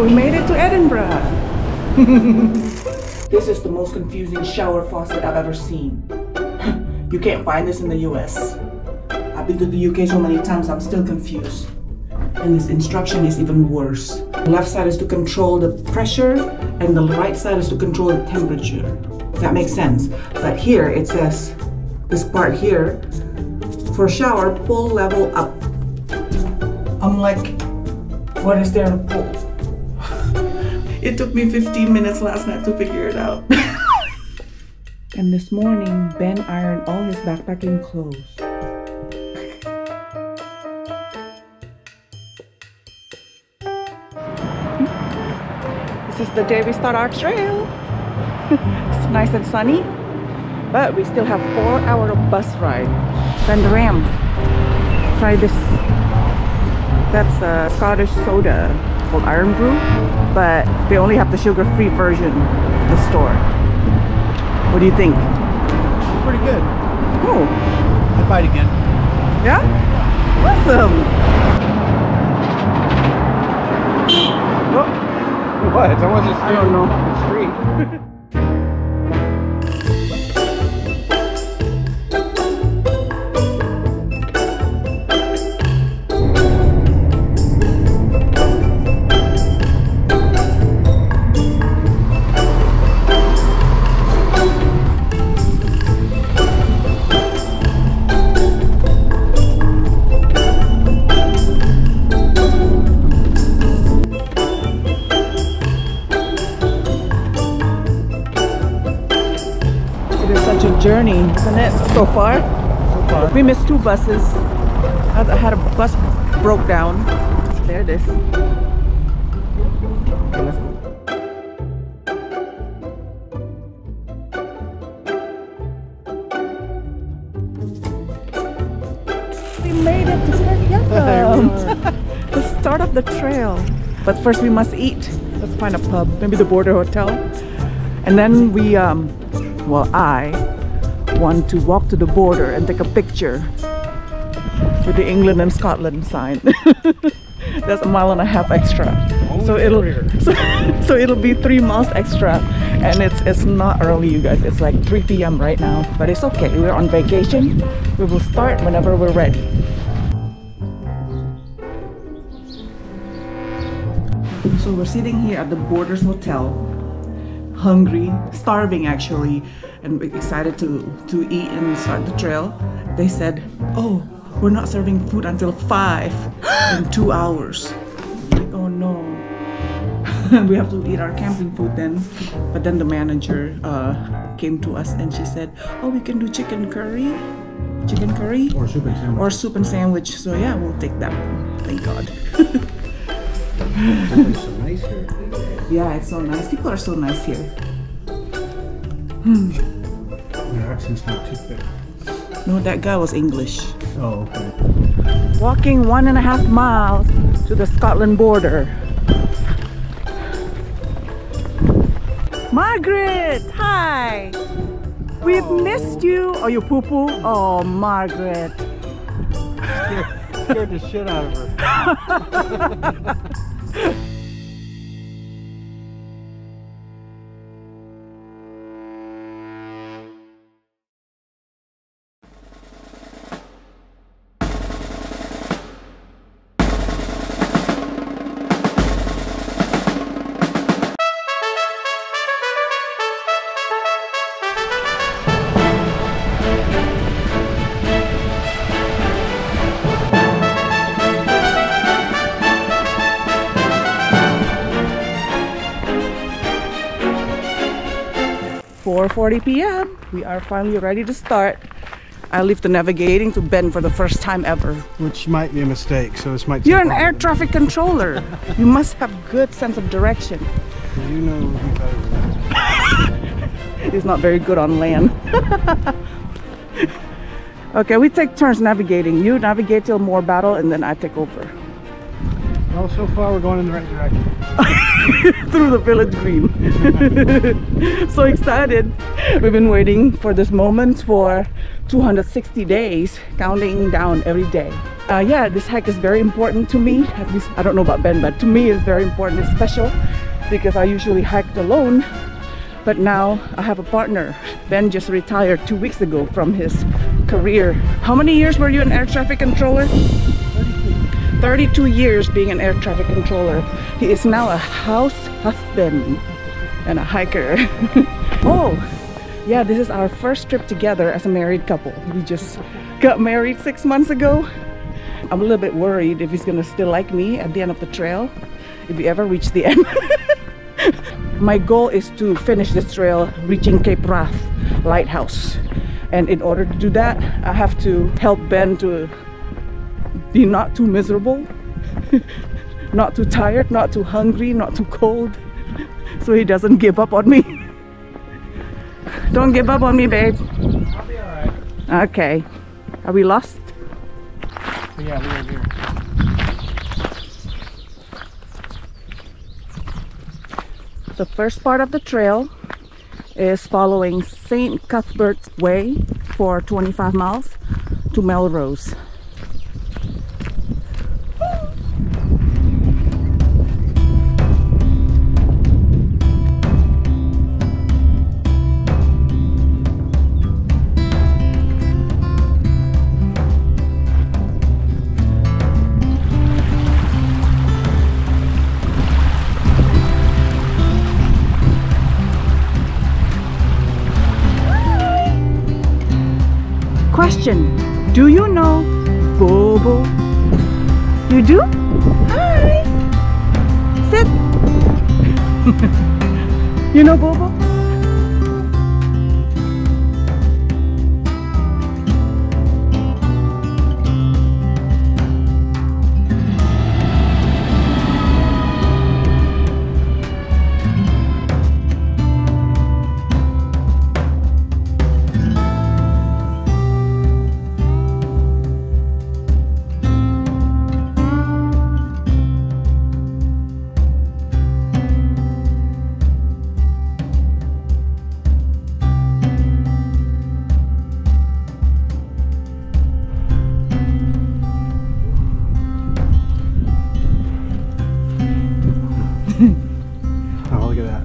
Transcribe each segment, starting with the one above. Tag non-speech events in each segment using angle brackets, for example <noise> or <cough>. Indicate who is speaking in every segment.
Speaker 1: We made it to Edinburgh. <laughs> this is the most confusing shower faucet I've ever seen. <laughs> you can't find this in the US. I've been to the UK so many times, I'm still confused. And this instruction is even worse. The left side is to control the pressure, and the right side is to control the temperature. That makes sense. But here it says, this part here, for shower, pull level up. I'm like, what is there to pull? It took me 15 minutes last night to figure it out. <laughs> and this morning, Ben ironed all his backpacking clothes. This is the day we start our trail. <laughs> it's nice and sunny, but we still have four hour bus ride. Then the Ram. Try this. That's a Scottish soda called Irn-Bru, but they only have the sugar-free version in the store. What do you think?
Speaker 2: Pretty good.
Speaker 1: Cool.
Speaker 2: I'd buy it again.
Speaker 1: Yeah? Awesome. Oh,
Speaker 2: What? I wasn't
Speaker 1: I don't know.
Speaker 2: street. <laughs>
Speaker 1: journey, isn't it, so far?
Speaker 2: So far.
Speaker 1: We missed two buses. I had a bus broke down. There it is. Okay, let's go. We made it to Sargassum. <laughs> <laughs> the start of the trail. But first we must eat. Let's find a pub, maybe the border hotel. And then we, um, well, I want to walk to the border and take a picture with the England and Scotland sign. <laughs> That's a mile and a half extra. So it'll <laughs> so, so it'll be three miles extra, and it's it's not early, you guys. It's like 3 p.m. right now, but it's okay. We're on vacation. We will start whenever we're ready. So we're sitting here at the Borders Hotel, hungry, starving actually, and excited to to eat and start the trail. They said, "Oh, we're not serving food until five in two hours." Like, oh no. <laughs> we have to eat our camping food then. But then the manager uh, came to us and she said, "Oh, we can do chicken curry, chicken curry."
Speaker 2: Or soup and sandwich.
Speaker 1: or soup and sandwich. So yeah, we'll take that. Thank God. <laughs>
Speaker 2: It's so nice here.
Speaker 1: yeah, it's so nice. People are so nice here. Hmm.
Speaker 2: Your accent's not too thick.
Speaker 1: No, that guy was English.
Speaker 2: Oh, okay.
Speaker 1: Walking one and a half miles to the Scotland border. Margaret, hi. We've oh. missed you. Oh, you poo poo. Oh, Margaret. <laughs>
Speaker 2: Scared the shit out of her. <laughs> Yeah. <laughs>
Speaker 1: Four forty p.m. We are finally ready to start. I leave the navigating to Ben for the first time ever.
Speaker 2: Which might be a mistake, so this might
Speaker 1: You're an air traffic controller. you must have good sense of direction.
Speaker 2: You know better. <laughs>
Speaker 1: He's not very good on land. <laughs> okay, we take turns navigating. You navigate till Morebattle and then I take over.
Speaker 2: Well, so far we're going in the right direction. <laughs>
Speaker 1: through the village green. <laughs> so excited. We've been waiting for this moment for 260 days, counting down every day. Uh, yeah, this hike is very important to me. At least, I don't know about Ben, but to me it's very important. It's special because I usually hiked alone. But now I have a partner. Ben just retired two weeks ago from his career. How many years were you an air traffic controller? 32 years being an air traffic controller. He is now a house husband and a hiker. <laughs> oh, yeah, this is our first trip together as a married couple. We just got married six months ago. I'm a little bit worried if he's gonna still like me at the end of the trail, if we ever reach the <laughs> end. My goal is to finish this trail reaching Cape Wrath Lighthouse. And in order to do that, I have to help Ben to be not too miserable, <laughs> not too tired, not too hungry, not too cold, <laughs> so he doesn't give up on me. <laughs> Don't give up on me, babe.
Speaker 2: I'll be alright.
Speaker 1: Okay. Are we lost?
Speaker 2: Yeah, we are here.
Speaker 1: The first part of the trail is following St. Cuthbert's Way for 25 miles to Melrose. Question Do you know Bobo? You do? Hi! Sit! <laughs> you know Bobo?
Speaker 2: Oh, look at that.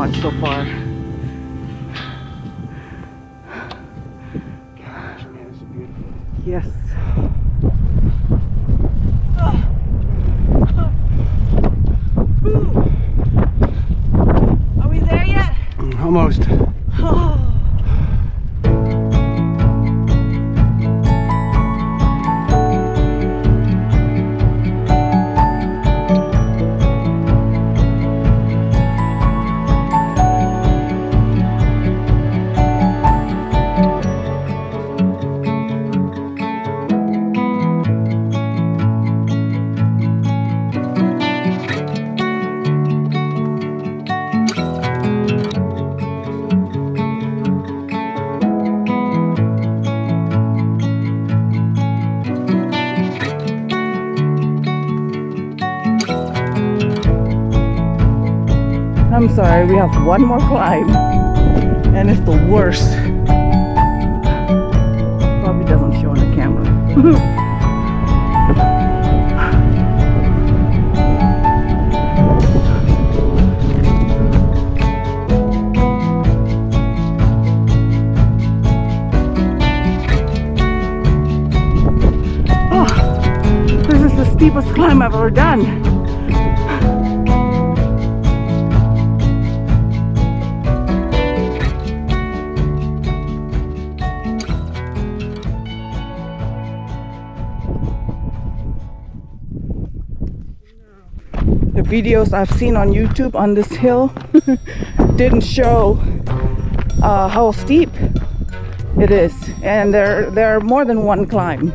Speaker 1: Much so far.
Speaker 2: Gosh, man, this is beautiful.
Speaker 1: Yes. I'm sorry, we have one more climb. And it's the worst. Probably doesn't show on the camera. <laughs> Oh, this is the steepest climb I've ever done. The videos I've seen on YouTube on this hill <laughs> didn't show uh, how steep it is. And there there are more than one climb.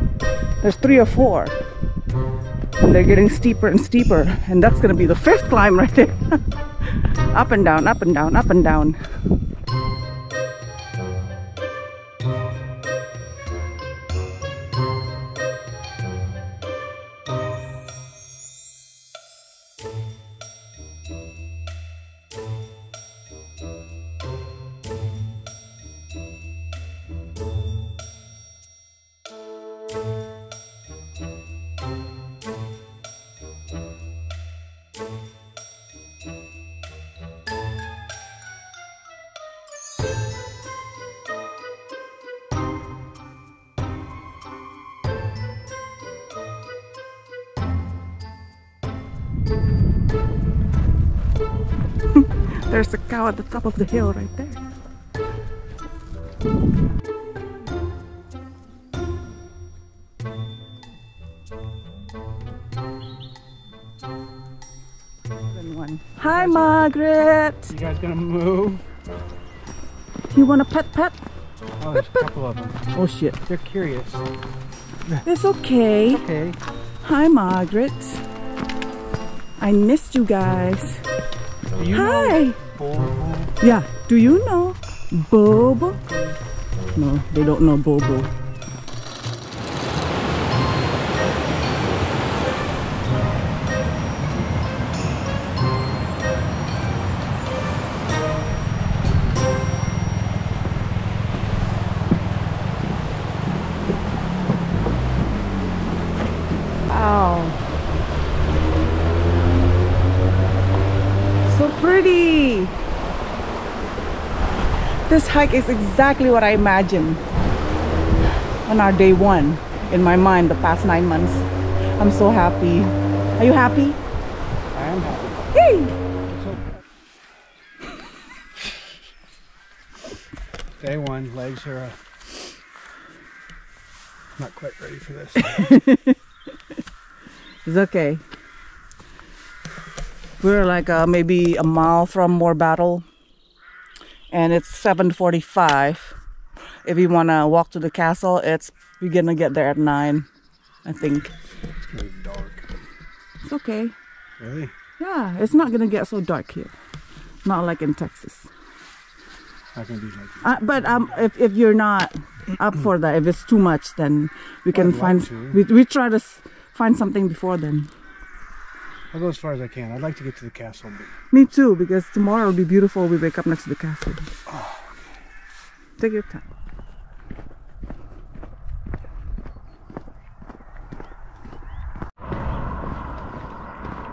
Speaker 1: There's three or four. And they're getting steeper and steeper. And that's gonna be the fifth climb right there. <laughs> Up and down up and down up and down There's a cow at the top of the hill right there. One. Hi, Margaret.
Speaker 2: You guys gonna move?
Speaker 1: Do you want a pet pet?
Speaker 2: Oh, there's a couple of them.
Speaker 1: Oh shit.
Speaker 2: They're curious.
Speaker 1: It's okay.
Speaker 2: Okay.
Speaker 1: Hi, Margaret. I missed you guys. Hi.
Speaker 2: Bobo?
Speaker 1: Yeah. Do you know Bobo? No, they don't know Bobo. Hike is exactly what I imagined on our day one in my mind the past nine months. I'm so happy. Are you happy?
Speaker 2: I am happy.
Speaker 1: Yay! <laughs>
Speaker 2: Day one, legs are uh, not quite ready for this. <laughs>
Speaker 1: It's okay. We're like uh, maybe a mile from Morebattle, and it's 7:45. If you wanna walk to the castle, it's we're gonna get there at nine, I think.
Speaker 2: It's gonna be dark.
Speaker 1: It's okay.
Speaker 2: Really?
Speaker 1: Yeah, it's not gonna get so dark here. Not like in Texas.
Speaker 2: Not gonna be like.
Speaker 1: Uh, but um, if, if you're not up for that, if it's too much, then we can
Speaker 2: I'd
Speaker 1: find.
Speaker 2: to.
Speaker 1: We, we try to find something before then.
Speaker 2: I'll go as far as I can. I'd like to get to the castle. But
Speaker 1: Me too, because tomorrow will be beautiful. We wake up next to the castle. Oh, okay. Take your time.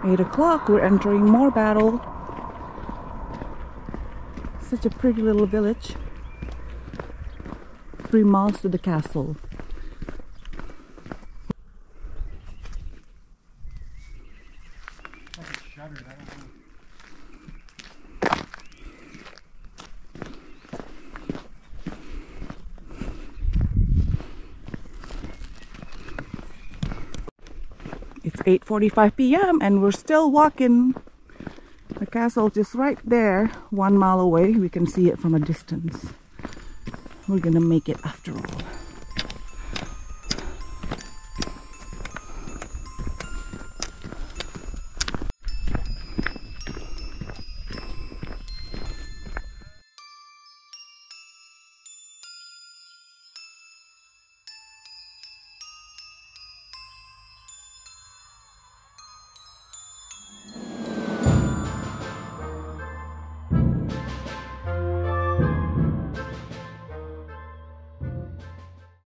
Speaker 1: Eight o'clock. We're entering Morebattle. Such a pretty little village. Three miles to the castle. It's 8:45 p.m. and we're still walking. The castle just right there, one mile away. We can see it from a distance. We're gonna make it after all.